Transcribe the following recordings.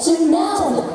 to now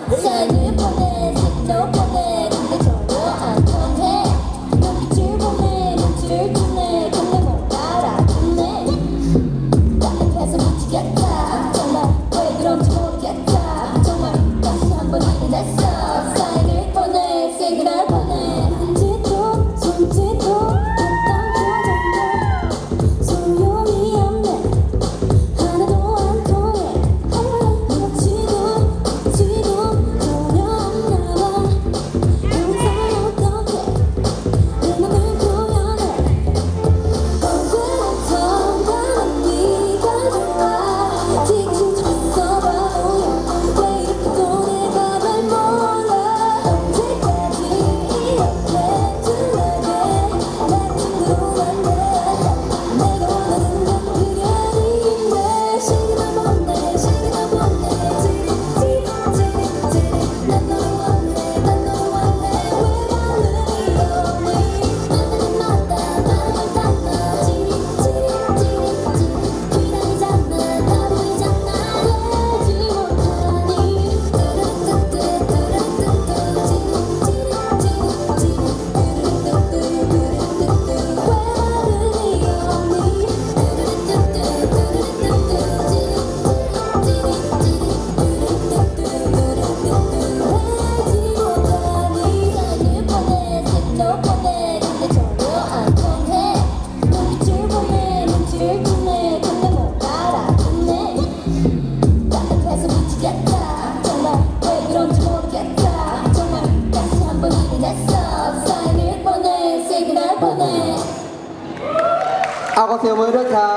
ขอเสียงมือด้วยครั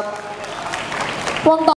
บวงต่อ